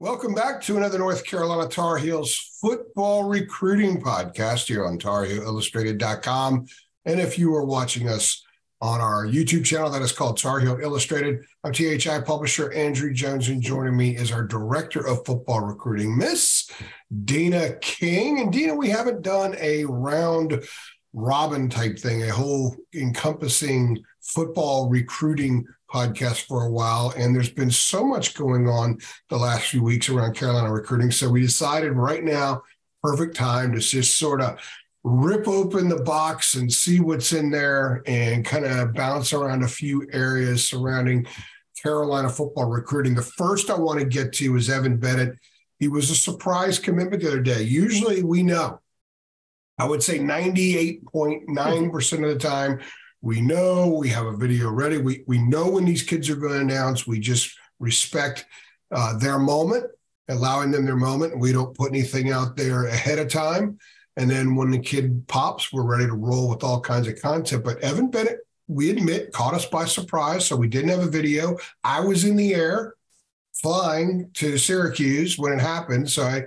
Welcome back to another North Carolina Tar Heels football recruiting podcast here on TarHeelIllustrated.com. And if you are watching us on our YouTube channel that is called Tar Heel Illustrated, I'm THI publisher Andrew Jones, and joining me is our director of football recruiting, Miss Deana King. And Deana, we haven't done a round robin type thing, a whole encompassing football recruiting podcast for a while, and there's been so much going on the last few weeks around Carolina recruiting. So we decided right now, perfect time to just sort of rip open the box and see what's in there and kind of bounce around a few areas surrounding Carolina football recruiting. The first I want to get to is Evan Bennett. He was a surprise commitment the other day. Usually we know, I would say 98.9% of the time, we know we have a video ready. We we know when these kids are going to announce. We just respect uh, their moment, allowing them their moment. We don't put anything out there ahead of time. And then when the kid pops, we're ready to roll with all kinds of content. But Evan Bennett, we admit, caught us by surprise. So we didn't have a video. I was in the air flying to Syracuse when it happened. So I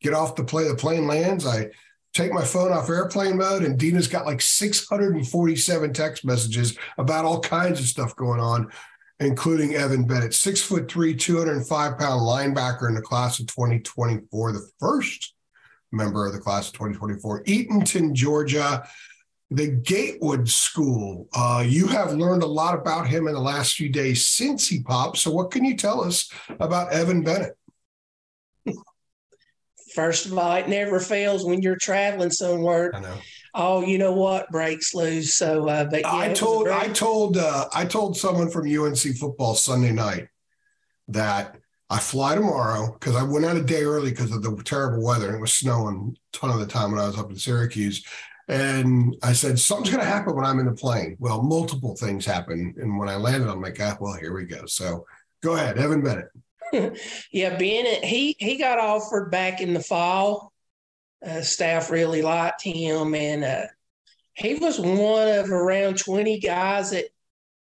get off the plane, the plane lands. I take my phone off airplane mode, and Dina's got like 647 text messages about all kinds of stuff going on, including Evan Bennett, six foot three, 205 pound linebacker in the class of 2024, the first member of the class of 2024, Eatonton, Georgia. The Gatewood School. Uh, you have learned a lot about him in the last few days since he popped. So, what can you tell us about Evan Bennett? First of all, it never fails when you're traveling somewhere. I know. Oh, you know what breaks loose. So, uh, but yeah, I told I told uh, I told someone from UNC football Sunday night that I fly tomorrow because I went out a day early because of the terrible weather and it was snowing a ton of the time when I was up in Syracuse. And I said, something's going to happen when I'm in the plane. Well, multiple things happened. And when I landed, I'm like, ah, well, here we go. So go ahead, Evan Bennett. yeah, Bennett, he he got offered back in the fall. Uh, staff really liked him, and uh, he was one of around twenty guys that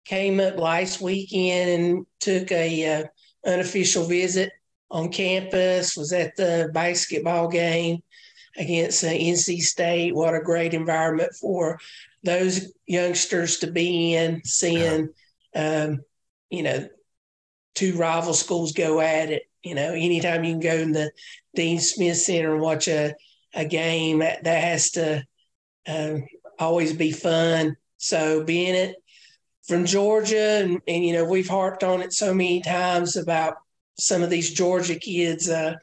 came up last weekend and took a uh, unofficial visit on campus. Was at the basketball game against uh, NC State. What a great environment for those youngsters to be in, seeing. Um, you know two rival schools go at it. You know, anytime you can go in the Dean Smith Center and watch a, a game, that, that has to uh, always be fun. So being it from Georgia, and, and, you know, we've harped on it so many times about some of these Georgia kids. Uh,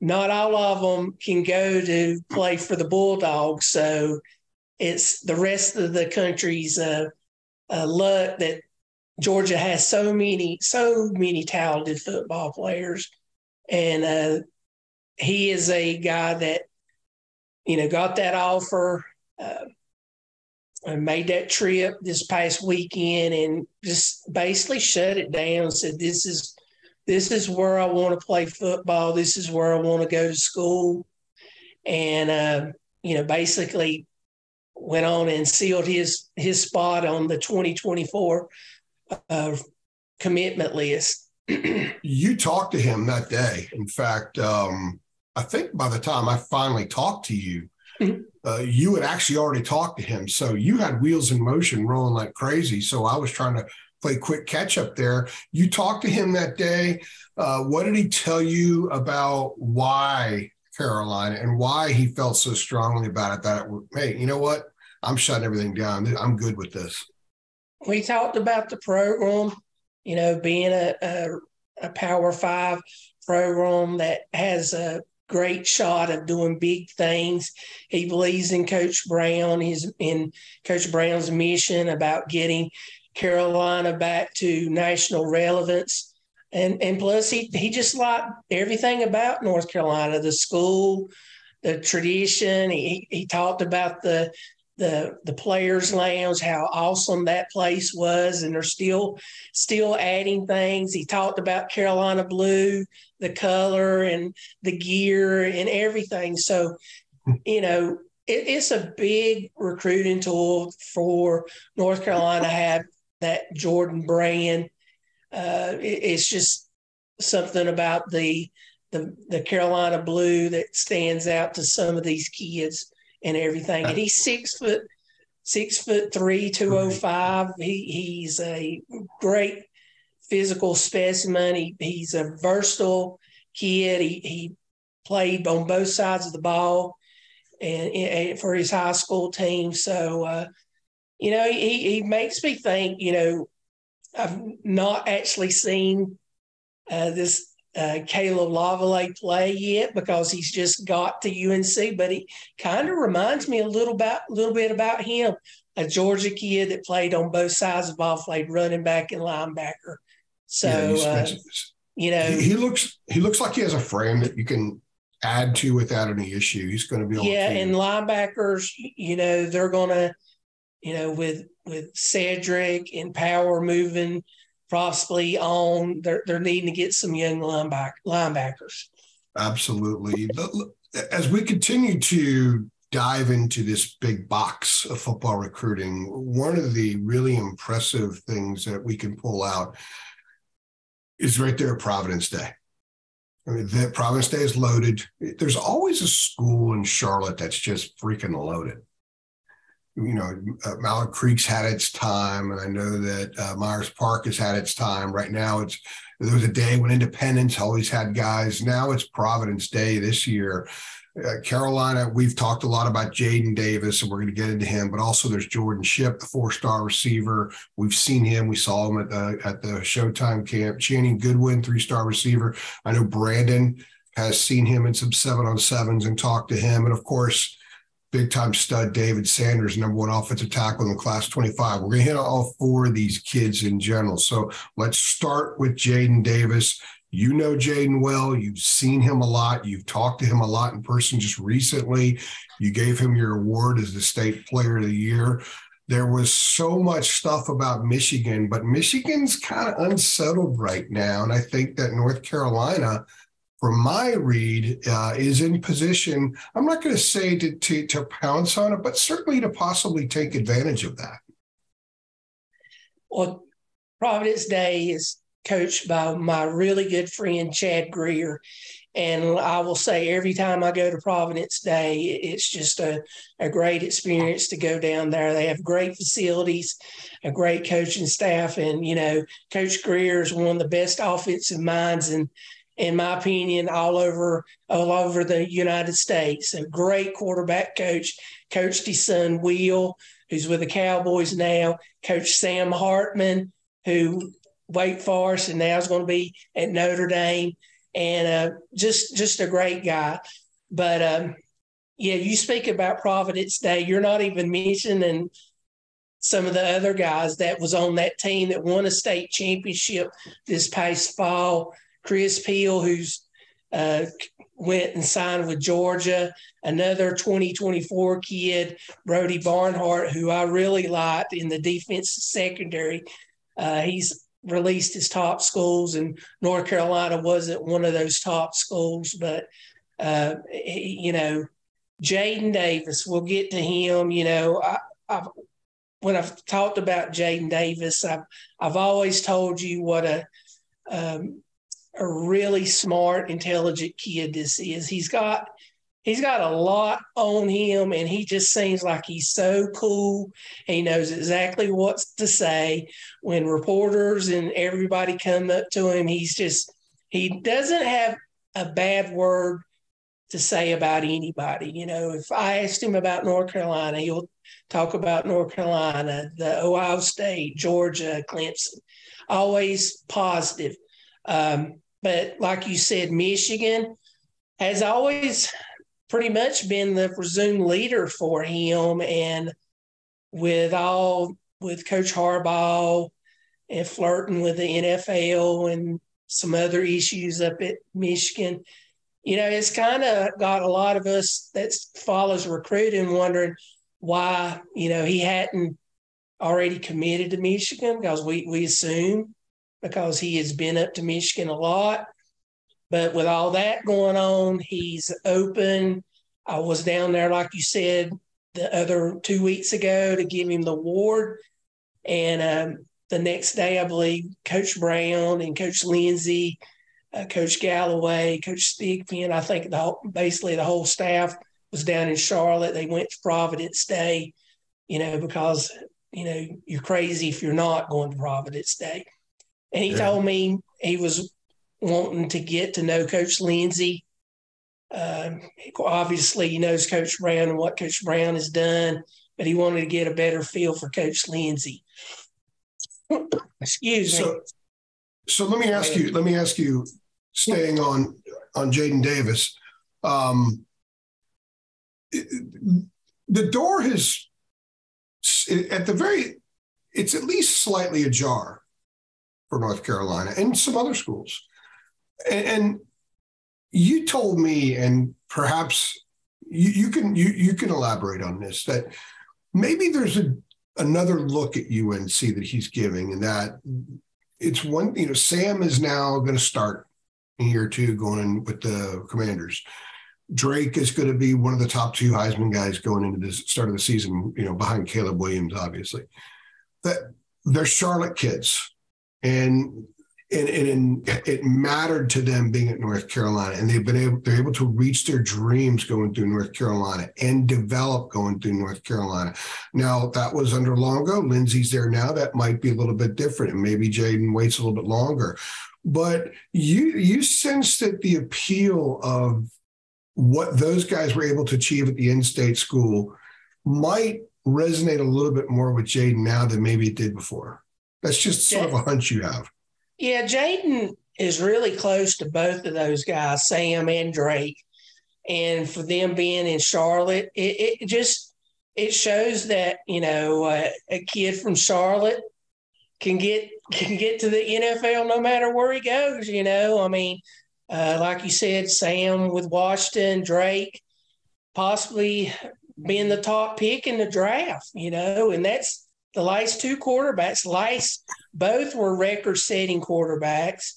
not all of them can go to play for the Bulldogs. So it's the rest of the country's uh, uh, luck that Georgia has so many, so many talented football players, and uh, he is a guy that you know got that offer uh, and made that trip this past weekend, and just basically shut it down. Said this is this is where I want to play football. This is where I want to go to school, and uh, you know basically went on and sealed his his spot on the 2024 uh, commitment list. you talked to him that day. In fact, um, I think by the time I finally talked to you, mm-hmm. uh, you had actually already talked to him. So you had wheels in motion rolling like crazy. So I was trying to play quick catch up there. You talked to him that day. Uh, what did he tell you about why Carolina and why he felt so strongly about it that, hey, you know what? I'm shutting everything down. I'm good with this we talked about the program, you know, being a, a, a Power Five program that has a great shot of doing big things. He believes in Coach Brown, his in Coach Brown's mission about getting Carolina back to national relevance. And and plus he he just liked everything about North Carolina, the school, the tradition. He he talked about the the the players lounge how awesome that place was and they're still still adding things. He talked about carolina blue the color and the gear and everything. So you know it, it's a big recruiting tool for north carolina have that jordan brand. Uh, it, it's just something about the the the Carolina blue that stands out to some of these kids and everything. And he's six foot six foot three, two oh five. He he's a great physical specimen. He he's a versatile kid. He he played on both sides of the ball and, and for his high school team. So uh, you know, he he makes me think, you know, I've not actually seen uh, this uh, Caleb Lavallee play yet because he's just got to UNC, but he kind of reminds me a little about a little bit about him, a Georgia kid that played on both sides of the ball, played running back and linebacker. So yeah, uh, you know, he, he, looks he looks like he has a frame that you can add to without any issue. He's going to be yeah, and linebackers, you know, they're going to, you know, with with Cedric and Power moving possibly on. They're they're needing to get some young lineback, linebackers. Absolutely. As we continue to dive into this big box of football recruiting, one of the really impressive things that we can pull out is right there at Providence Day. I mean, that Providence Day is loaded. There's always a school in Charlotte that's just freaking loaded you know, uh, Mallard Creek's had its time, and I know that uh, Myers Park has had its time. Right now, it's there was a day when Independence always had guys. Now it's Providence Day this year. Uh, Carolina, we've talked a lot about Jaden Davis, and we're going to get into him. But also, there's Jordan Shipp, the four-star receiver. We've seen him. We saw him at the at the Showtime camp. Channing Goodwin, three-star receiver. I know Brandon has seen him in some seven on sevens and talked to him. And of course, big time stud David Sanders, number one offensive tackle in the class 25. We're going to hit all four of these kids in general. So let's start with Jaden Davis. You know Jaden well. You've seen him a lot. You've talked to him a lot in person just recently. You gave him your award as the state player of the year. There was so much stuff about Michigan, but Michigan's kind of unsettled right now. And I think that North Carolina – from my read, uh, is in position. I'm not going to say to, to, to pounce on it, but certainly to possibly take advantage of that. Well, Providence Day is coached by my really good friend Chad Grier. And I will say every time I go to Providence Day, it's just a, a great experience to go down there. They have great facilities, a great coaching staff. And, you know, Coach Grier is one of the best offensive minds in in my opinion, all over all over the United States. A great quarterback coach, coached his son Will, who's with the Cowboys now, Coach Sam Hartman, who Wake Forest and now is going to be at Notre Dame, and uh, just just a great guy. But um, yeah, you speak about Providence Day. You're not even mentioning some of the other guys that was on that team that won a state championship this past fall Chris Peal, who's uh, went and signed with Georgia. Another 2024 kid, Brody Barnhart, who I really liked in the defense secondary. Uh, he's released his top schools, and North Carolina wasn't one of those top schools, but uh, he, you know, Jaden Davis, we'll get to him. You know, I, I've, when I've talked about Jaden Davis, I've I've always told you what a um, a really smart, intelligent kid this is. He's got he's got a lot on him and he just seems like he's so cool. He knows exactly what to say. When reporters and everybody come up to him, he's just he doesn't have a bad word to say about anybody. You know, if I asked him about North Carolina, he'll talk about North Carolina, the Ohio State, Georgia, Clemson, always positive. Um, but like you said, Michigan has always pretty much been the presumed leader for him. And with all with Coach Harbaugh and flirting with the NFL and some other issues up at Michigan, you know, it's kind of got a lot of us that follows recruiting wondering why, you know, he hadn't already committed to Michigan because we we assume because he has been up to Michigan a lot. But with all that going on, he's open. I was down there, like you said, the other two weeks ago to give him the award. And um, the next day, I believe Coach Brown and Coach Lindsey, uh, Coach Galloway, Coach Thigpen, I think the whole, basically the whole staff was down in Charlotte. They went to Providence Day, you know, because you know you're crazy if you're not going to Providence Day. And he yeah. told me he was wanting to get to know Coach Lindsey. Um, obviously, he knows Coach Brown and what Coach Brown has done, but he wanted to get a better feel for Coach Lindsey. Excuse so, me. So let me ask you. Let me ask you. Staying on on Jaden Davis, um, the door has at the very. It's at least slightly ajar for North Carolina and some other schools, and, and you told me, and perhaps you, you can you you can elaborate on this that maybe there's a another look at UNC that he's giving, and that it's one, you know, Sam is now going to start in year two going in with the commanders. Drake is going to be one of the top two Heisman guys going into the start of the season, you know, behind Caleb Williams, obviously. That they're Charlotte kids. And and, and, it mattered to them being at North Carolina, and they've been able they're able to reach their dreams going through North Carolina and develop going through North Carolina. Now that was under Longo. Lindsey's there now. That might be a little bit different, and maybe Jaden waits a little bit longer. But you you sense that the appeal of what those guys were able to achieve at the in-state school might resonate a little bit more with Jaden now than maybe it did before. That's just sort of a hunch you have. Yeah, Jaden is really close to both of those guys, Sam and Drake. And for them being in Charlotte, it, it just it shows that you know uh, a kid from Charlotte can get can get to the NFL no matter where he goes. You know, I mean, uh, like you said, Sam with Washington, Drake, possibly being the top pick in the draft. You know, and that's the last two quarterbacks. Last both were record-setting quarterbacks.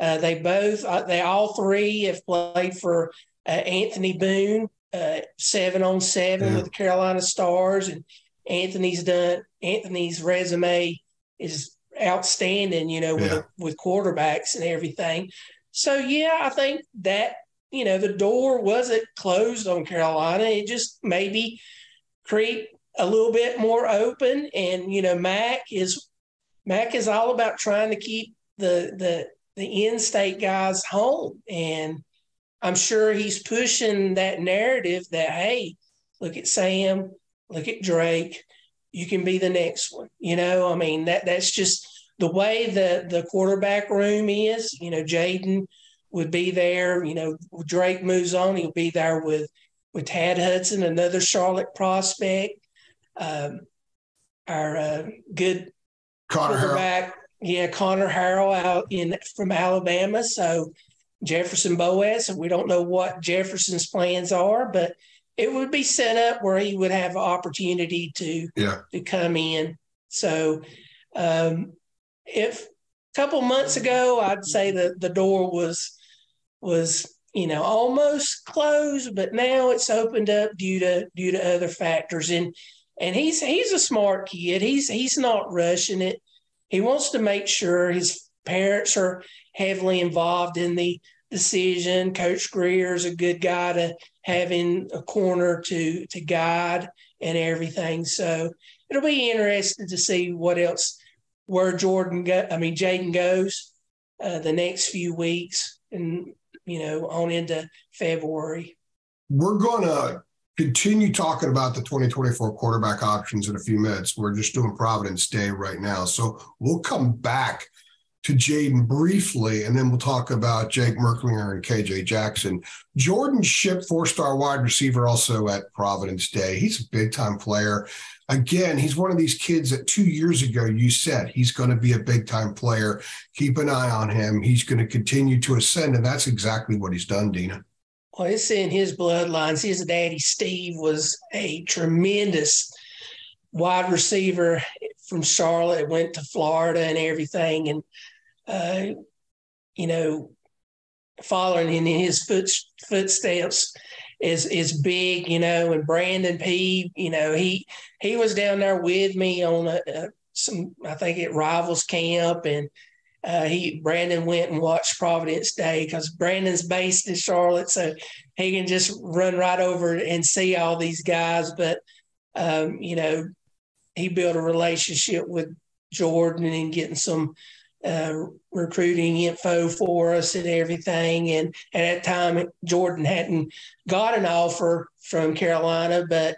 Uh, they both, uh, they all three have played for uh, Anthony Boone, uh, seven on seven yeah. with the Carolina Stars, and Anthony's done. Anthony's resume is outstanding, you know, with yeah. with quarterbacks and everything. So yeah, I think that you know the door wasn't closed on Carolina. It just maybe create a little bit more open, and you know, Mack is Mack is all about trying to keep the the the in-state guys home, and I'm sure he's pushing that narrative that hey, look at Sam, look at Drake, you can be the next one. You know, I mean that that's just the way the the quarterback room is. You know, Jaden would be there. You know, Drake moves on, he'll be there with with Tad Hudson, another Charlotte prospect. Um, our uh, good Connor quarterback. Yeah, Conner Harrell out in from Alabama. So Jefferson Boaz. We don't know what Jefferson's plans are, but it would be set up where he would have an opportunity to yeah. to come in. So um, if a couple months ago, I'd say that the door was was you know almost closed, but now it's opened up due to due to other factors. And and he's he's a smart kid. He's he's not rushing it. He wants to make sure his parents are heavily involved in the decision. Coach Grier is a good guy to have in a corner to to guide and everything. So it'll be interesting to see what else where Jordan go. I mean Jaden goes uh, the next few weeks and you know on into February. We're gonna continue talking about the 2024 quarterback options in a few minutes. We're just doing Providence Day right now. So we'll come back to Jaden briefly, and then we'll talk about Jake Merklinger and KJ Jackson. Jordan Shipp, four star wide receiver, also at Providence Day. He's a big time player. Again, he's one of these kids that two years ago you said he's going to be a big time player. Keep an eye on him. He's going to continue to ascend, and that's exactly what he's done, Deana. Well, it's in his bloodlines. His daddy, Steve, was a tremendous wide receiver from Charlotte, went to Florida and everything. And, uh, you know, following in his foot, footsteps is is big, you know, and Brandon P, you know, he he was down there with me on a, a, some I think at Rivals camp and uh, he Brandon went and watched Providence Day because Brandon's based in Charlotte, so he can just run right over and see all these guys. But um, you know, he built a relationship with Jordan and getting some uh, recruiting info for us and everything. And at that time, Jordan hadn't got an offer from Carolina, but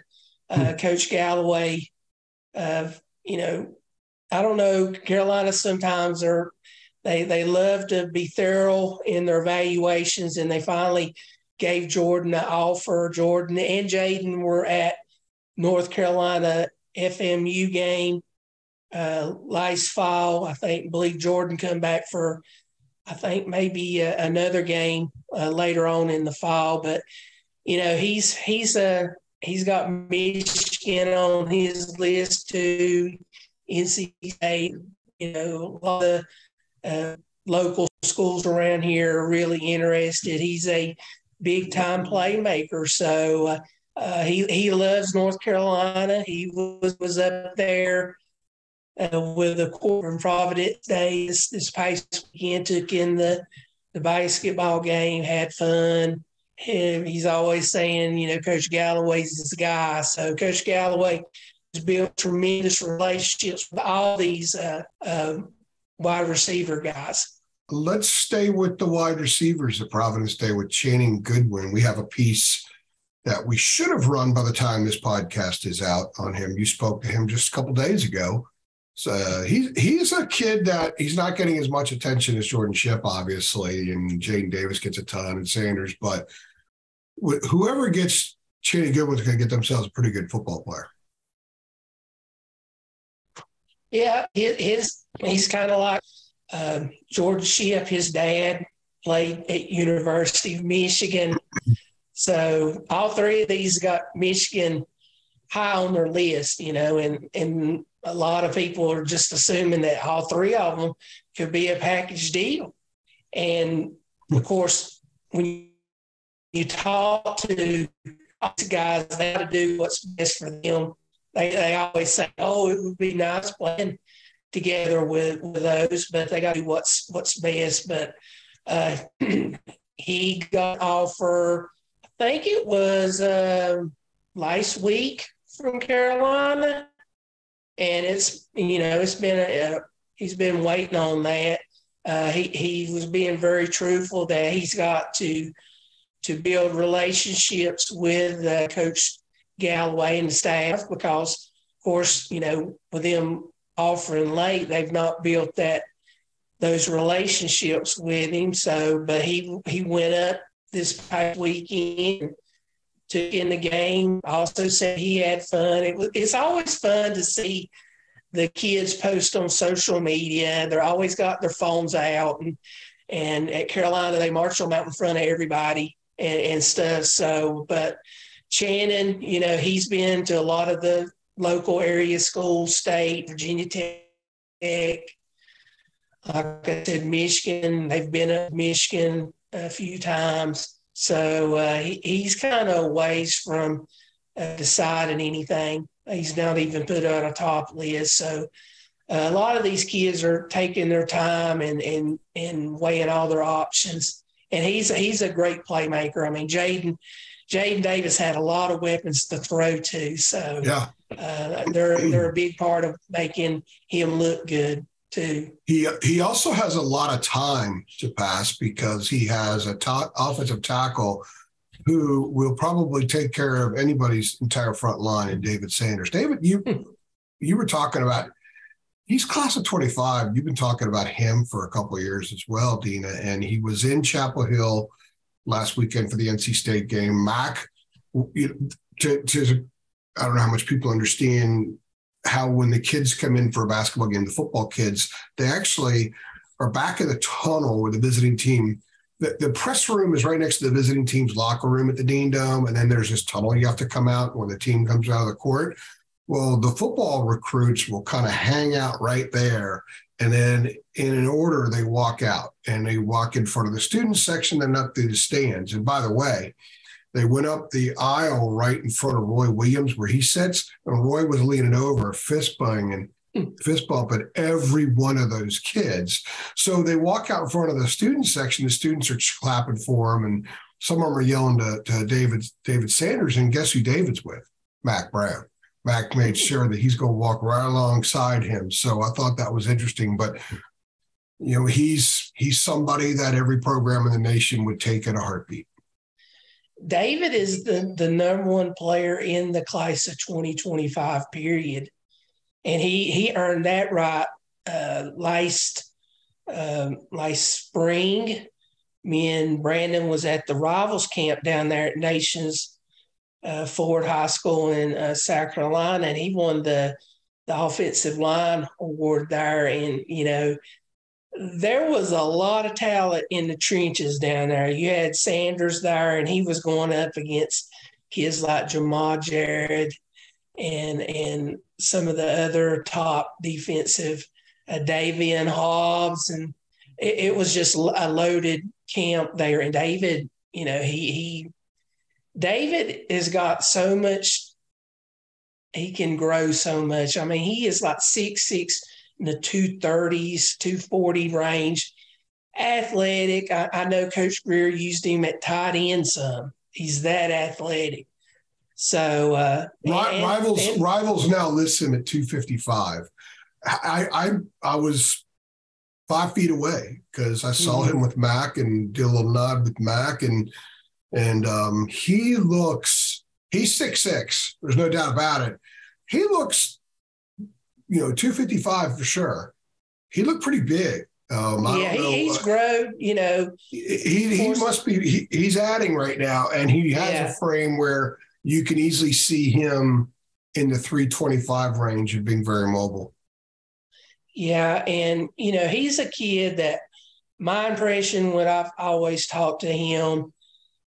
uh, hmm. Coach Galloway, uh, you know, I don't know. Carolina sometimes are they they love to be thorough in their evaluations, and they finally gave Jordan an offer. Jordan and Jaden were at North Carolina FMU game uh, last fall. I think believe Jordan come back for I think maybe uh, another game uh, later on in the fall. But you know he's he's a uh, he's got Michigan on his list too. NC State, you know, a lot of uh, local schools around here are really interested. He's a big time playmaker, so uh, uh, he he loves North Carolina. He was was up there uh, with the court in Providence days this past weekend. Took in the the basketball game, had fun. And he's always saying, you know, Coach Galloway's his guy. So Coach Galloway has built tremendous relationships with all these uh, uh, wide receiver guys. Let's stay with the wide receivers at Providence Day with Channing Goodwin. We have a piece that we should have run by the time this podcast is out on him. You spoke to him just a couple days ago. So uh, he's he's a kid that he's not getting as much attention as Jordan Shipp, obviously, and Jaden Davis gets a ton, and Sanders. But whoever gets Channing Goodwin's going to get themselves a pretty good football player. Yeah, his he's kind of like um, George Shipp. His dad played at University of Michigan, so all three of these got Michigan high on their list. You know, and and a lot of people are just assuming that all three of them could be a package deal, and of course when you talk to guys, they got to do what's best for them they, they always say, oh, it would be nice playing together with, with those, but they got to do what's what's best. But uh, he got offer, I think it was uh, last week from Carolina, and it's you know it's been a, he's been waiting on that. Uh, he he was being very truthful that he's got to to build relationships with uh, Coach Galloway and the staff because, of course, you know, with them offering late, they've not built that those relationships with him. So, but he he went up this past weekend, took in the game. Also said he had fun. It was, it's always fun to see the kids post on social media. They're always got their phones out, and and at Carolina they march them out in front of everybody and, and stuff. So, but Shannon, you know, he's been to a lot of the local area schools, state, Virginia Tech. Like I said, Michigan, they've been at Michigan a few times. So uh, he, he's kind of ways from uh, deciding anything. He's not even put on a top list. So uh, a lot of these kids are taking their time and, and, and weighing all their options. And he's, he's a great playmaker. I mean, Jaden, Jaden Davis had a lot of weapons to throw to. So yeah, uh, they're they're a big part of making him look good too. He he also has a lot of time to pass because he has a top offensive tackle who will probably take care of anybody's entire front line in David Sanders. David, you hmm. you were talking about he's class of 25. You've been talking about him for a couple of years as well, Deana, and he was in Chapel Hill last weekend for the NC State game. Mack, to, to, I don't know how much people understand how when the kids come in for a basketball game, the football kids, they actually are back in the tunnel with the visiting team. The, the press room is right next to the visiting team's locker room at the Dean Dome. And then there's this tunnel you have to come out when the team comes out of the court. Well, the football recruits will kind of hang out right there and then in an order they walk out and they walk in front of the student section then up through the stands and by the way they went up the aisle right in front of roy williams where he sits and roy was leaning over fist banging hmm. fist bumping every one of those kids. So they walk out in front of the student section. The students are clapping for him, and some of them are yelling to, to David David Sanders. And guess who David's with? Mack Brown. Mack made sure that he's going to walk right alongside him. So I thought that was interesting. But you know, he's he's somebody that every program in the nation would take in a heartbeat. David is the, the number one player in the class of 2025 period. And he he earned that right uh, last uh, last spring. Me and Brandon was at the rivals camp down there at Nations uh, Ford High School in uh, South Carolina, and he won the the offensive line award there. And you know, there was a lot of talent in the trenches down there. You had Sanders there, and he was going up against kids like Jamal Jared and and some of the other top defensive uh, Davian Hobbs, and it, it, was just a loaded camp there. And David, you know, he he David has got so much. He can grow so much. I mean, he is like six six in the 230s, 240 range. Athletic. I, I know Coach Grier used him at tight end some. He's that athletic. So uh, and, rivals and, rivals now listen at 255. I I I was five feet away because I saw mm-hmm. him with Mack and did a little nod with Mack and and um, he looks he's six six. There's no doubt about it. He looks you know, 255 for sure. He looked pretty big. Um, yeah, he's grown, you know. He, he must be, he, he's adding right now, and he has yeah. a frame where you can easily see him in the 325 range of being very mobile. Yeah. And, you know, he's a kid that my impression when I've always talked to him,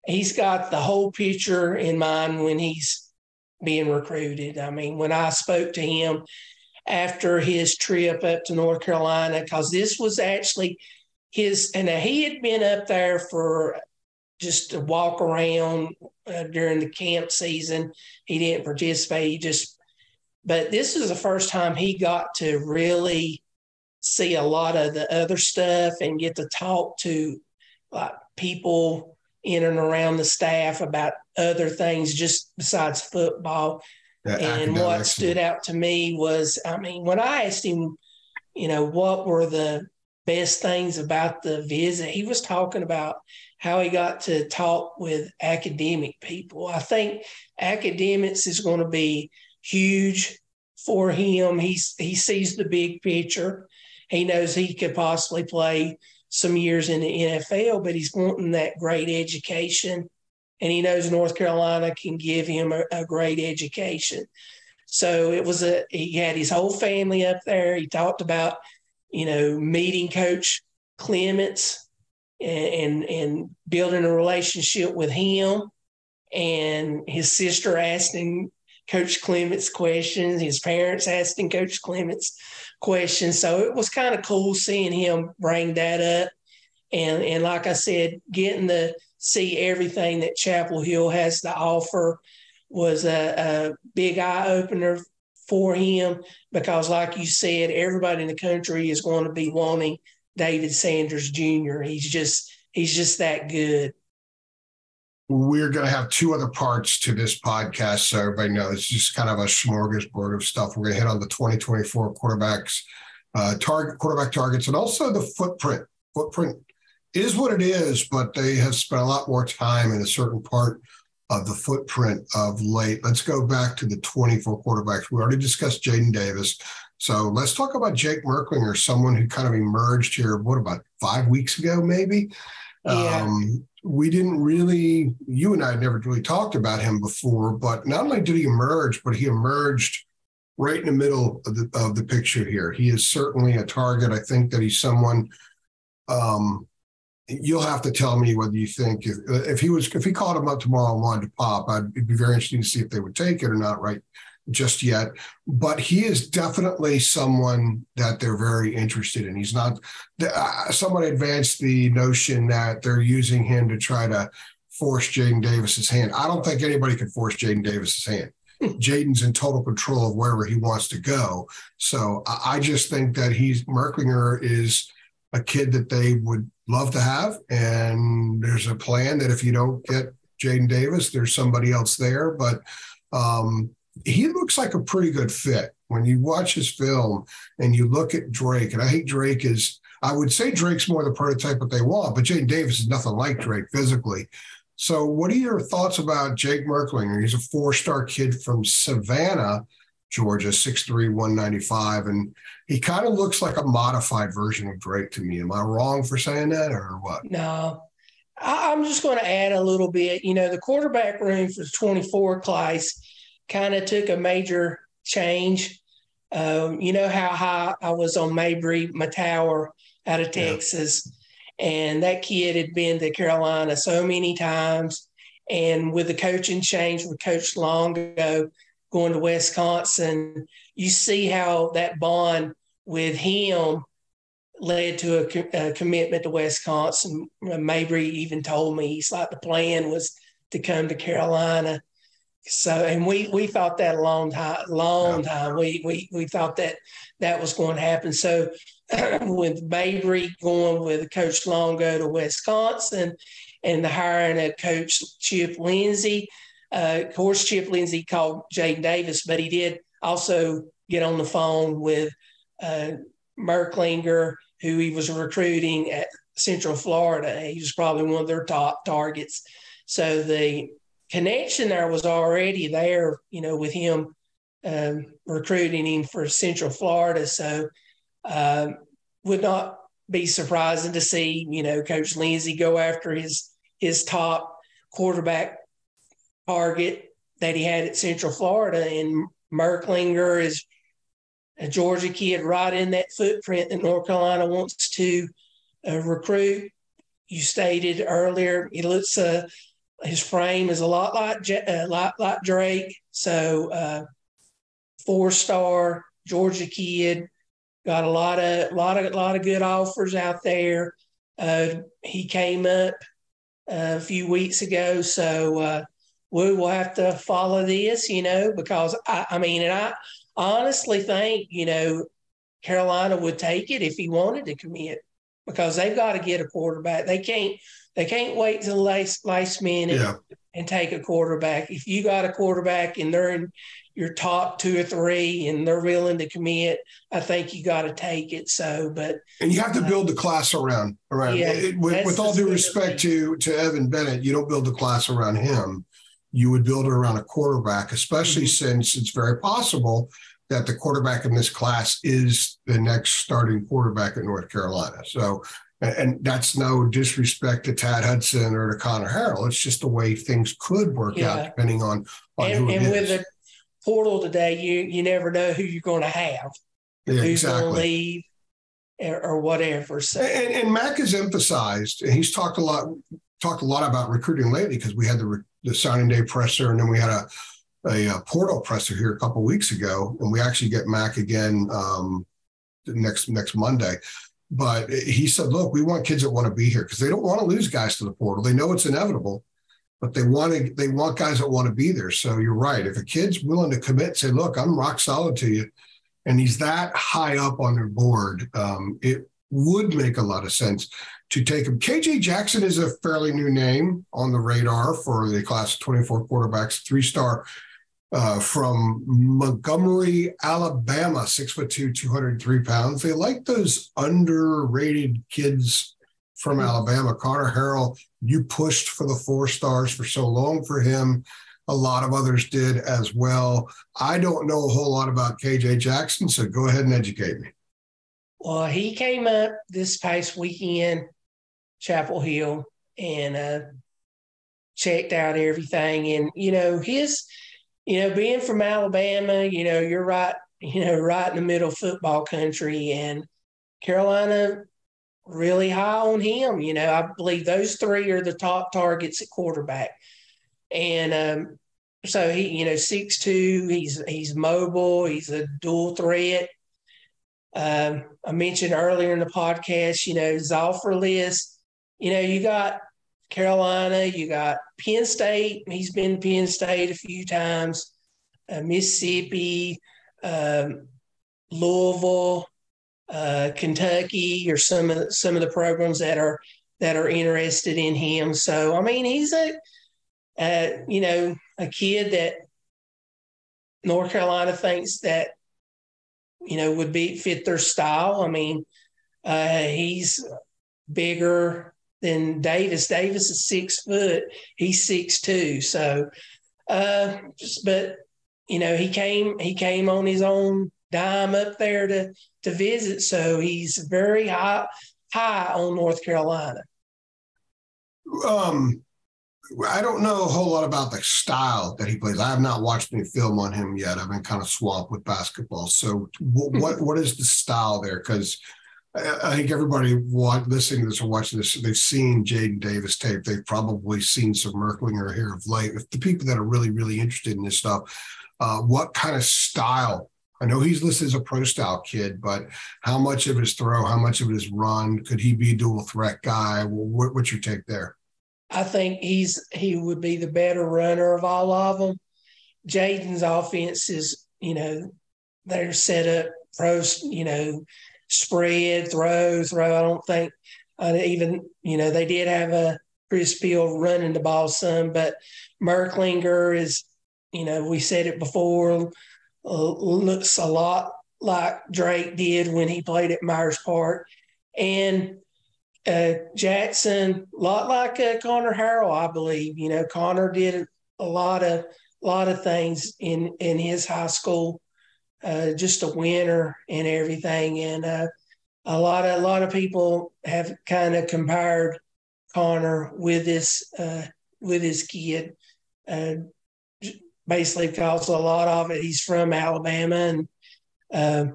he's got the whole picture in mind when he's being recruited. I mean, when I spoke to him, after his trip up to North Carolina because this was actually his, and he had been up there for just to walk around uh, during the camp season. He didn't participate. He just, but this is the first time he got to really see a lot of the other stuff and get to talk to like people in and around the staff about other things just besides football and what stood out to me was, I mean, when I asked him, you know, what were the best things about the visit, he was talking about how he got to talk with academic people. I think academics is going to be huge for him. He's he sees the big picture. He knows he could possibly play some years in the NFL, but he's wanting that great education and he knows North Carolina can give him a, a great education. So it was a he had his whole family up there. He talked about you know meeting Coach Clements and, and, and building a relationship with him. And his sister asking Coach Clements questions. His parents asking Coach Clements questions. So it was kind of cool seeing him bring that up. And and like I said, getting to see everything that Chapel Hill has to offer was a, a big eye opener for him because, like you said, everybody in the country is going to be wanting David Sanders Jr. He's just he's just that good. We're going to have two other parts to this podcast, so everybody knows it's just kind of a smorgasbord of stuff. We're going to hit on the 2024 quarterbacks, uh, target quarterback targets, and also the footprint footprint is what it is, but they have spent a lot more time in a certain part of the footprint of late. Let's go back to the 24 quarterbacks. We already discussed Jaden Davis. So let's talk about Jake Merklinger, someone who kind of emerged here, what about five weeks ago, maybe? Yeah. Um, we didn't really, you and I had never really talked about him before, but not only did he emerge, but he emerged right in the middle of the, of the picture here. He is certainly a target. I think that he's someone um, you'll have to tell me whether you think if, if he was if he called him up tomorrow and wanted to pop, I'd it'd be very interesting to see if they would take it or not right just yet. But he is definitely someone that they're very interested in. He's not. Uh, someone advanced the notion that they're using him to try to force Jaden Davis's hand. I don't think anybody can force Jaden Davis's hand. Jaden's in total control of wherever he wants to go. So I, just think that he's Merklinger is a kid that they would love to have. And there's a plan that if you don't get Jaden Davis, there's somebody else there. But um, he looks like a pretty good fit when you watch his film and you look at Drake. And I think Drake is, I would say Drake's more the prototype that they want, but Jaden Davis is nothing like Drake physically. So, what are your thoughts about Jake Merklinger? He's a four star kid from Savannah, Georgia, 6'3, 195. And he kind of looks like a modified version of Drake to me. Am I wrong for saying that or what? No. I'm just going to add a little bit. You know, the quarterback room for the 24 class kind of took a major change. Um, you know how high I was on Mabrey Mettauer out of Texas. Yeah and that kid had been to Carolina so many times. And with the coaching change with Coach Longo going to Wisconsin, you see how that bond with him led to a, a commitment to Wisconsin. Mabrey even told me he's like the plan was to come to Carolina. So, and we we thought that a long time, long time. We we we thought that that was going to happen. So, with Mabrey going with Coach Longo to Wisconsin, and the hiring of Coach Chip Lindsey. Uh, of course, Chip Lindsey called Jaden Davis, but he did also get on the phone with uh, Merklinger, who he was recruiting at Central Florida. He was probably one of their top targets. So the connection there was already there, you know, with him um, recruiting him for Central Florida. So um, would not be surprising to see, you know, Coach Lindsey go after his his top quarterback target that he had at Central Florida, and Merklinger is a Georgia kid right in that footprint that North Carolina wants to uh, recruit. You stated earlier, he looks uh, his frame is a lot like uh, like, like Drake. So uh, four star Georgia kid, got a lot of lot of lot of good offers out there. Uh, he came up a few weeks ago, so uh, we will have to follow this, you know, because I, I mean, and I honestly think, you know, Carolina would take it if he wanted to commit because they've got to get a quarterback. They can't they can't wait till the last last minute yeah. and take a quarterback. If you got a quarterback and they're in your top two or three and they're willing to commit, I think you got to take it. So, but and you have to build the class around around. Yeah, it, with, with all due respect to to Evan Bennett, you don't build the class around him. You would build it around a quarterback, especially mm-hmm. since it's very possible that the quarterback in this class is the next starting quarterback at North Carolina. So and that's no disrespect to Tad Hudson or to Conner Harrell. It's just the way things could work yeah. out depending on, on and, and with the portal today, you you never know who you're going to have, yeah, who's exactly. going to leave, or, or, whatever. So, and, and Mack has emphasized, and he's talked a lot talked a lot about recruiting lately because we had the the signing day presser, and then we had a a, a portal presser here a couple weeks ago, and we actually get Mack again um, next next Monday. But he said, look, we want kids that want to be here because they don't want to lose guys to the portal. They know it's inevitable, but they want to they want guys that want to be there. So you're right. If a kid's willing to commit, say, look, I'm rock solid to you, and he's that high up on their board, um, it would make a lot of sense to take him. KJ Jackson is a fairly new name on the radar for the class of 24 quarterbacks, three star uh, from Montgomery, Alabama, six foot two, 203 pounds. They like those underrated kids from mm-hmm. Alabama. Conner Harrell, you pushed for the four stars for so long for him. A lot of others did as well. I don't know a whole lot about KJ Jackson, so go ahead and educate me. Well, he came up this past weekend, Chapel Hill, and uh, checked out everything. And, you know, his you know, being from Alabama, you know, you're right, you know, right in the middle of football country, and Carolina really high on him. You know, I believe those three are the top targets at quarterback, and um, so he, you know, six two, he's he's mobile, he's a dual threat. Um, I mentioned earlier in the podcast, you know, Zolfer list. You know, you got Carolina, you got Penn State. He's been Penn State a few times. uh, Mississippi, um, Louisville, uh, Kentucky, or some of the, some of the programs that are that are interested in him. So I mean, he's a uh, you know a kid that North Carolina thinks that you know would be fit their style. I mean, uh, he's bigger than Davis. Davis is six foot. He's six two. So, uh, just but you know he came he came on his own dime up there to to visit. So he's very high high on North Carolina. Um, I don't know a whole lot about the style that he plays. I have not watched any film on him yet. I've been kind of swamped with basketball. So, what what, what is the style there? Because I, think everybody listening to this or watching this, they've seen Jadyn Davis tape. They've probably seen some Merklinger here of late. If the people that are really really interested in this stuff, uh, what kind of style I know he's listed as a pro style kid, but how much of his throw, how much of his run, could he be a dual threat guy? What, what's your take there? I think he's he would be the better runner of all of them. Jaden's offense is, you know, they're set up pro, you know, spread, throw, throw. I don't think uh, even, you know, they did have a Chris Peal running the ball some, but Merklinger is, you know, we said it before, uh, looks a lot like Drake did when he played at Myers Park. And uh, Jackson, a lot like uh, Conner Harrell, I believe. You know, Conner did a lot of lot of things in in his high school, uh, just a winner and everything. And uh, a lot of a lot of people have kind of compared Conner with this uh, with his kid, uh, basically because a lot of it he's from Alabama and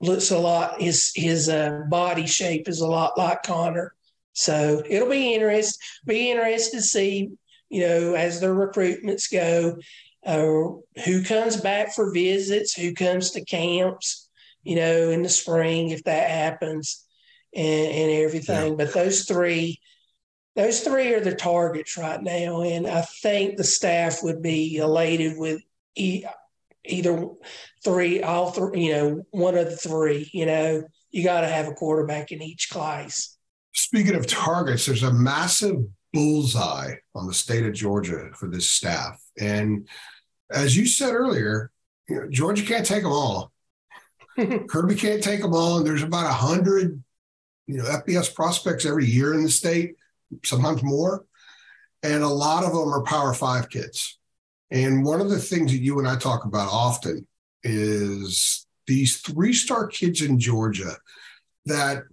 looks a lot his his uh, body shape is a lot like Conner. So it'll be interesting. Be interested to see, you know, as the recruitments go, uh, who comes back for visits, who comes to camps, you know, in the spring if that happens, and, and everything. Yeah. But those three, those three are the targets right now, and I think the staff would be elated with either three, all three, you know, one of the three, you know, you got to have a quarterback in each class. Speaking of targets, there's a massive bullseye on the state of Georgia for this staff. And as you said earlier, you know, Georgia can't take them all. Kirby can't take them all. And there's about a hundred, you know, FBS prospects every year in the state, sometimes more. And a lot of them are power five kids. And one of the things that you and I talk about often is these three star kids in Georgia that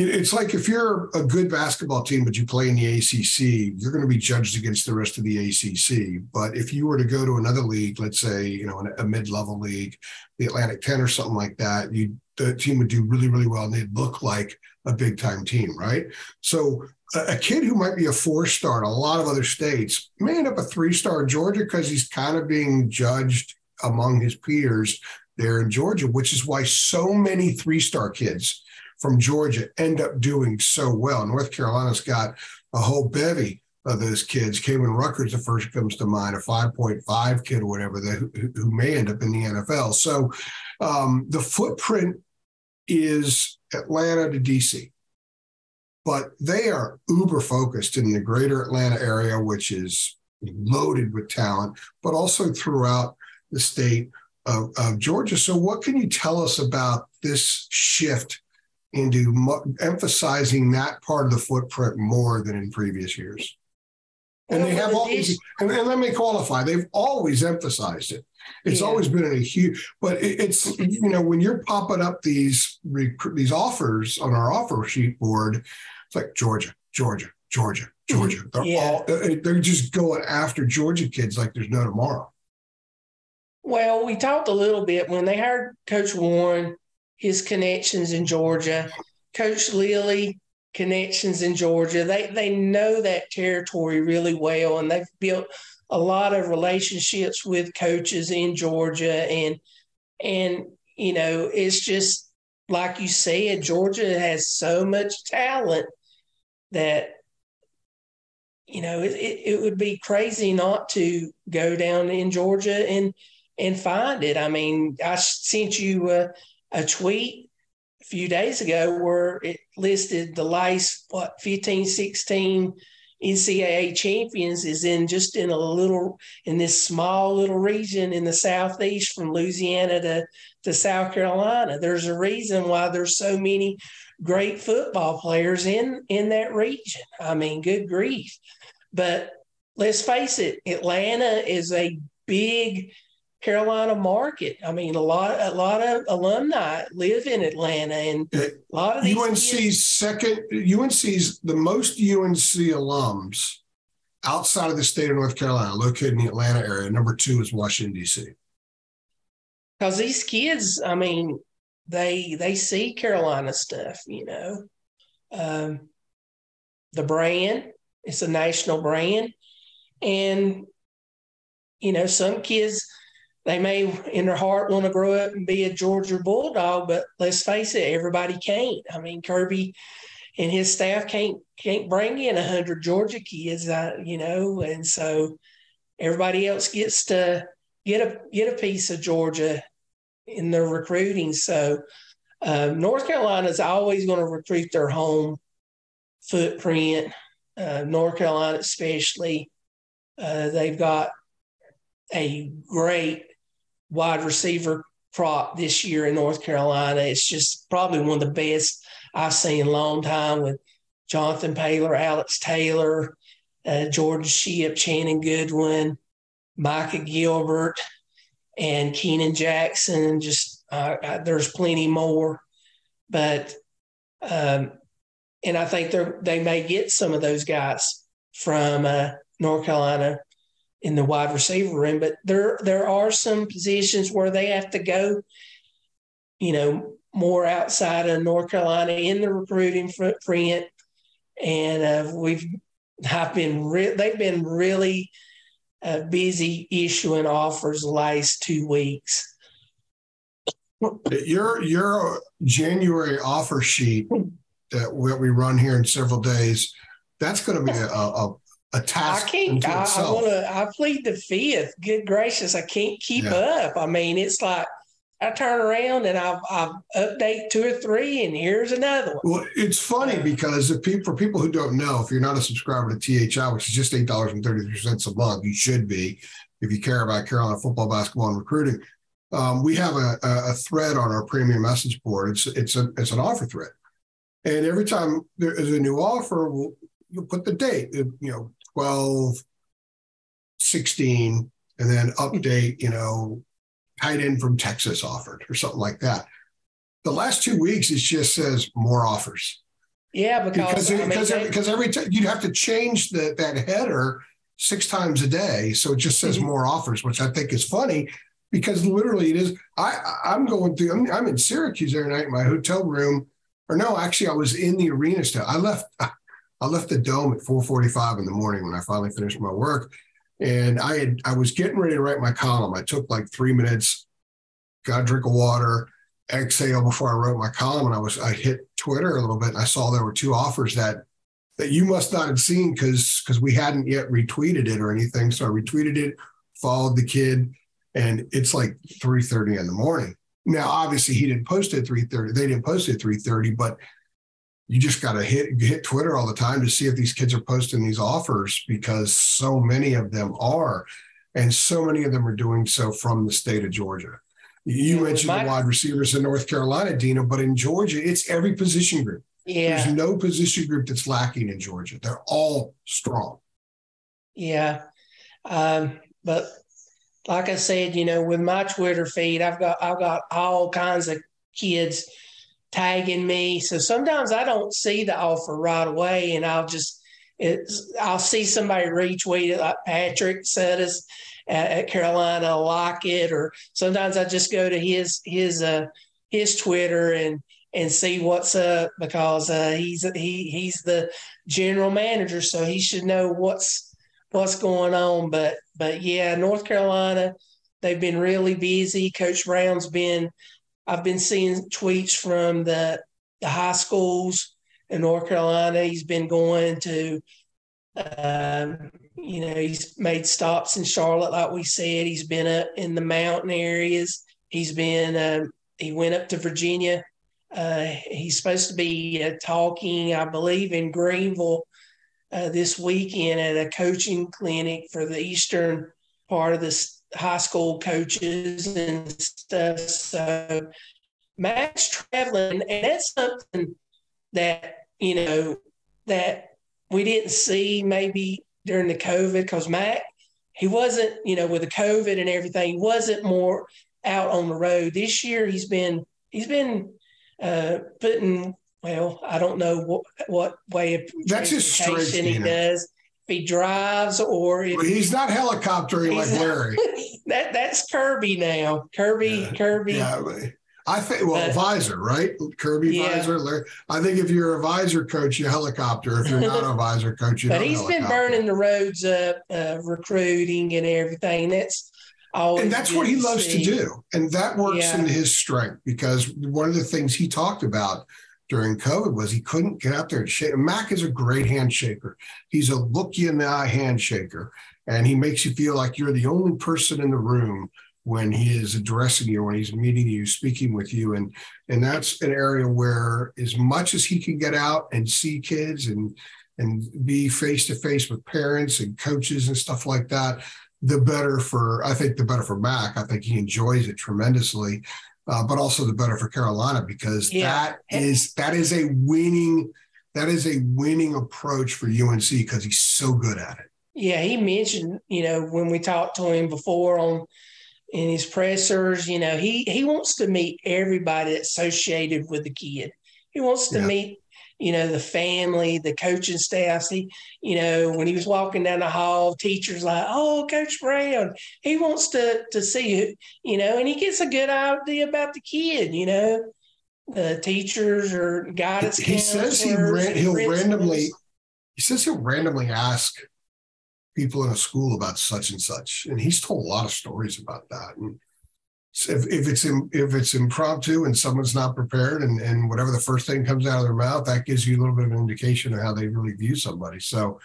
it's like if you're a good basketball team, but you play in the ACC, you're going to be judged against the rest of the ACC. But if you were to go to another league, let's say, you know, a mid-level league, the Atlantic 10 or something like that, you the team would do really, really well and they'd look like a big time team, right? So a kid who might be a four star in a lot of other states may end up a three star in Georgia because he's kind of being judged among his peers there in Georgia, which is why so many three star kids from Georgia end up doing so well. North Carolina's got a whole bevy of those kids. Kaimon Rucker's the first comes to mind, a 5.5 kid or whatever, that, who, who may end up in the NFL. So um, the footprint is Atlanta to DC but they are uber focused in the greater Atlanta area, which is loaded with talent, but also throughout the state of, of Georgia. So, what can you tell us about this shift into mo- emphasizing that part of the footprint more than in previous years? And they have always, and, and let me qualify, they've always emphasized it. It's yeah. always been a huge, but it, it's you know when you're popping up these these offers on our offer sheet board, it's like Georgia, Georgia, Georgia, mm-hmm. Georgia. They're yeah. all they're just going after Georgia kids like there's no tomorrow. Well, we talked a little bit when they hired Coach Warren, his connections in Georgia, Coach Lindsey, connections in Georgia. They they know that territory really well, and they've built a lot of relationships with coaches in Georgia, and and you know it's just like you said, Georgia has so much talent that you know, it, it would be crazy not to go down in Georgia and and find it. I mean, I sent you a, a tweet a few days ago where it listed the last what 15, 16 NCAA champions is in just in a little in this small little region in the southeast from Louisiana to to South Carolina. There's a reason why there's so many great football players in in that region. I mean, good grief. But let's face it, Atlanta is a big Carolina market. I mean, a lot a lot of alumni live in Atlanta, and a lot of these UNC's kids, second UNC's the most UNC alums outside of the state of North Carolina, located in the Atlanta area. Number two is Washington D.C. Because these kids, I mean, they they see Carolina stuff, you know. Um, the brand, it's a national brand, and you know, some kids they may in their heart want to grow up and be a Georgia Bulldog, but let's face it, everybody can't. I mean, Kirby and his staff can't can't bring in a hundred Georgia kids, uh, you know, and so everybody else gets to get a get a piece of Georgia in their recruiting. So uh, North Carolina is always going to recruit their home footprint. Uh, North Carolina, especially, uh, they've got a great wide receiver crop this year in North Carolina. It's just probably one of the best I've seen in a long time with Jonathan Paylor, Alex Taylor, uh, Jordan Shipp, Channing Goodwin, Micah Gilbert, and Keenan Jackson. Just uh, uh there's plenty more, but um, and I think they they may get some of those guys from uh, North Carolina in the wide receiver room, but there there are some positions where they have to go, you know, more outside of North Carolina in the recruiting footprint, and uh, we've have been re- they've been really uh, busy issuing offers the last two weeks. Your your January offer sheet that we run here in several days, that's going to be a, a, a task. I can't. I, I want to. I plead the fifth. Good gracious, I can't keep yeah. up. I mean, it's like I turn around and I, I update two or three, and here's another one. Well, it's funny because if people, for people who don't know, if you're not a subscriber to THI, which is just eight dollars and thirty three cents a month, you should be if you care about Carolina football, basketball, and recruiting. Um, we have a, a, thread on our premium message board. It's it's a it's an offer thread, and every time there is a new offer, we'll, you'll put the date. You know, 12, 16, and then update, you know, tight end from Texas offered or something like that. The last two weeks, it just says more offers. Yeah, because because, I mean, because, every, because every time you'd have to change the, that header six times a day, so it just says mm-hmm. more offers, which I think is funny because literally it is. I I'm going through. I'm, I'm in Syracuse every night in my hotel room, or no, actually I was in the arena still. I left. I left the dome at 4:45 in the morning when I finally finished my work, and I had I was getting ready to write my column. I took like three minutes, got a drink of water, exhale before I wrote my column, and I was I hit Twitter a little bit, and I saw there were two offers that that you must not have seen because because we hadn't yet retweeted it or anything. So I retweeted it, followed the kid, and it's like 3:30 in the morning. Now, obviously, he didn't post at 3:30. They didn't post at 3:30, but you just got to hit hit Twitter all the time to see if these kids are posting these offers because so many of them are, and so many of them are doing so from the state of Georgia. You yeah, mentioned my, the wide receivers in North Carolina, Deana, but in Georgia, it's every position group. Yeah. There's no position group that's lacking in Georgia. They're all strong. Yeah. Um, but like I said, you know, with my Twitter feed, I've got I've got all kinds of kids tagging me. So sometimes I don't see the offer right away, and I'll just I'll see somebody retweet it like Patrick said us at, at Carolina, like it, or sometimes I just go to his his uh his Twitter and and see what's up because uh, he's he he's the general manager, so he should know what's what's going on. But but yeah, North Carolina, they've been really busy. Coach Brown's been I've been seeing tweets from the, the high schools in North Carolina. He's been going to Um, you know, he's made stops in Charlotte, like we said. He's been up in the mountain areas. He's been, um, he went up to Virginia. Uh, he's supposed to be uh, talking, I believe, in Greenville uh, this weekend at a coaching clinic for the eastern part of the high school coaches and stuff. So Mack's traveling, and that's something that you know that we didn't see maybe during the COVID because Mack he wasn't you know with the COVID and everything he wasn't more out on the road this year. He's been he's been uh, putting well I don't know what what way of that's his strength he does he drives or if he's not helicoptering like Larry. that that's Kirby now. Kirby yeah. Kirby. Yeah, I think well, visor, right? Kirby yeah. visor. I think if you're a visor coach, you helicopter. If you're not a visor coach, you. But he's helicopter. been burning the roads up, uh, recruiting and everything. That's always and that's what he loves see. to do, and that works yeah. in his strength because one of the things he talked about during COVID was he couldn't get out there and shake. Mack is a great handshaker. He's a look you in the eye handshaker, and he makes you feel like you're the only person in the room when he is addressing you, when he's meeting you, speaking with you. And and that's an area where as much as he can get out and see kids and and be face to face with parents and coaches and stuff like that, the better for I think the better for Mack. I think he enjoys it tremendously. Uh, but also the better for Carolina because yeah. that is that is a winning that is a winning approach for UNC because he's so good at it. Yeah, he mentioned, you know, when we talked to him before on in his pressers. You know, he he wants to meet everybody associated with the kid. He wants to yeah. meet, you know, the family, the coaching staffs. He, you know, when he was walking down the hall, teachers like, "Oh, Coach Brown." He wants to to see who, you know, and he gets a good idea about the kid. You know, the teachers or guidance. He says he ran, he'll randomly. He says he'll randomly ask people in a school about such and such, and he's told a lot of stories about that. And if, if it's in, if it's impromptu and someone's not prepared, and, and whatever the first thing comes out of their mouth, that gives you a little bit of an indication of how they really view somebody. So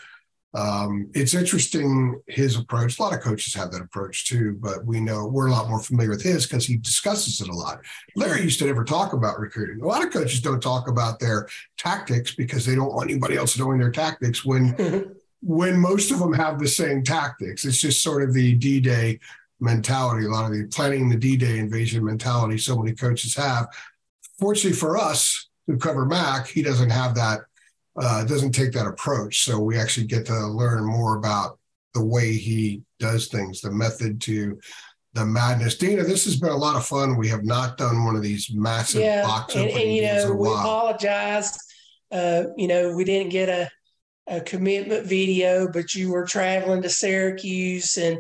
um, it's interesting his approach. A lot of coaches have that approach too, but we know we're a lot more familiar with his because he discusses it a lot. Larry used to never talk about recruiting. A lot of coaches don't talk about their tactics because they don't want anybody else knowing their tactics. When when most of them have the same tactics. It's just sort of the D Day mentality, a lot of the planning the D Day invasion mentality so many coaches have. Fortunately for us who cover Mack, he doesn't have that, uh, doesn't take that approach. So we actually get to learn more about the way he does things, the method to the madness. Deana, this has been a lot of fun. We have not done one of these massive yeah, box and, and you know, we apologize. Uh, you know, we didn't get a a commitment video, but you were traveling to Syracuse and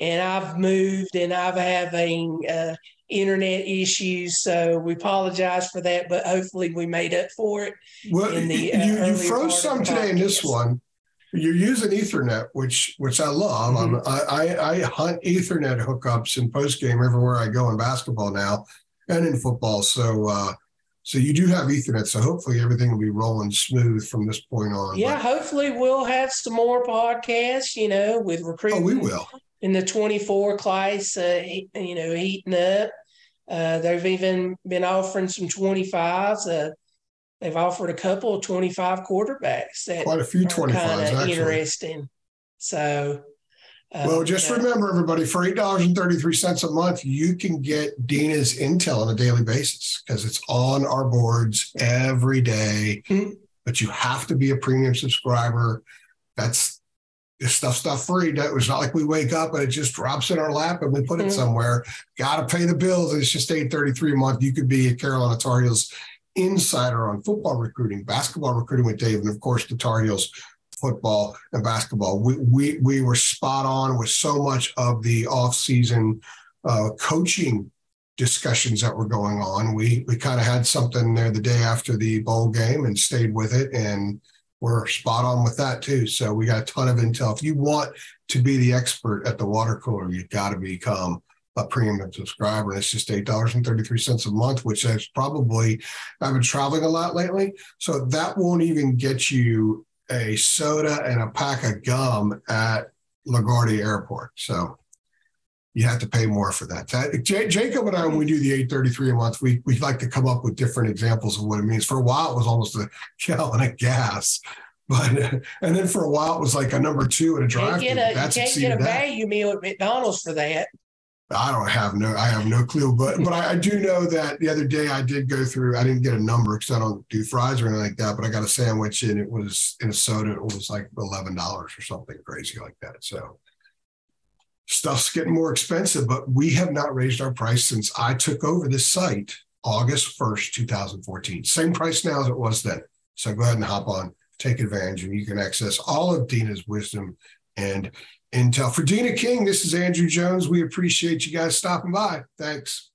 and I've moved and I've having uh, internet issues, so we apologize for that. But hopefully, we made up for it. Well, the, uh, you, you froze some today in this one. You're using Ethernet, which which I love. Mm-hmm. I, I, I hunt Ethernet hookups in post game everywhere I go in basketball now, and in football. So uh, so you do have Ethernet, so hopefully everything will be rolling smooth from this point on. Yeah, but, hopefully we'll have some more podcasts. You know, with recruiting. Oh, we will. In the twenty four class, uh, you know, heating up. Uh, they've even been offering some twenty fives. Uh, they've offered a couple of twenty five quarterbacks. That Quite a few twenty fives. Interesting. So well, uh, just remember, everybody, for eight dollars and thirty three cents a month, you can get Deana's intel on a daily basis because it's on our boards every day. Mm-hmm. But you have to be a premium subscriber. That's this stuff stuff free. That was not like we wake up and it just drops in our lap and we put mm-hmm. it somewhere. Got to pay the bills. It's just eight thirty three a month. You could be a Carolina Tar Heels insider on football recruiting, basketball recruiting with Dave, and of course the Tar Heels football and basketball. We, we, we were spot on with so much of the off-season uh, coaching discussions that were going on. We, we kind of had something there the day after the bowl game and stayed with it. And we're spot on with that too. So we got a ton of intel. If you want to be the expert at the water cooler, you've got to become a premium subscriber. And it's just $8.33 a month, which is probably, I've been traveling a lot lately. So that won't even get you a soda and a pack of gum at LaGuardia Airport. So you have to pay more for that. that J- Jacob and I, when we do the 833 a month, we, we like to come up with different examples of what it means. For a while, it was almost a gallon of gas. But and then for a while it was like a number two at a drive. Can't get a, you can't get a value meal at McDonald's for that. I don't have no, I have no clue, but but I, I, do know that the other day I did go through. I didn't get a number because I don't do fries or anything like that. But I got a sandwich and it was in a soda. It was like eleven dollars or something crazy like that. So stuff's getting more expensive, but we have not raised our price since I took over this site August first, two thousand fourteen. Same price now as it was then. So go ahead and hop on, take advantage, and you can access all of Deana's wisdom and intel. For Deana King, this is Andrew Jones. We appreciate you guys stopping by. Thanks.